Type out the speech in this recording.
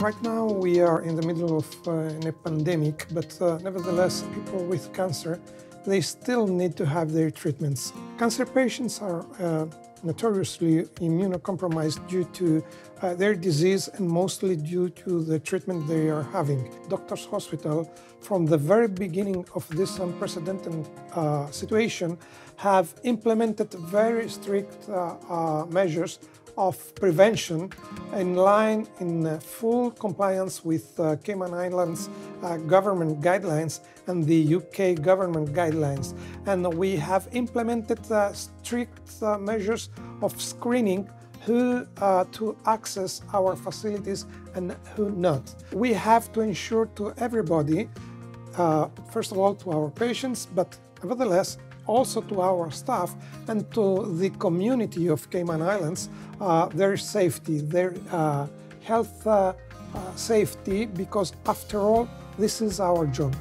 Right now we are in the middle of uh, a pandemic, but uh, nevertheless people with cancer, they still need to have their treatments. Cancer patients are uh, notoriously immunocompromised due to uh, their disease and mostly due to the treatment they are having. Doctors Hospital, from the very beginning of this unprecedented uh, situation, have implemented very strict uh, uh measures of prevention in line in uh, full compliance with uh, Cayman Islands uh, government guidelines and the UK government guidelines. And we have implemented strict uh, measures of screening who uh, to access our facilities and who not. We have to ensure to everybody, first of all to our patients, but nevertheless also to our staff and to the community of Cayman Islands, uh, their safety, their uh, health uh, uh, safety, because after all, this is our job.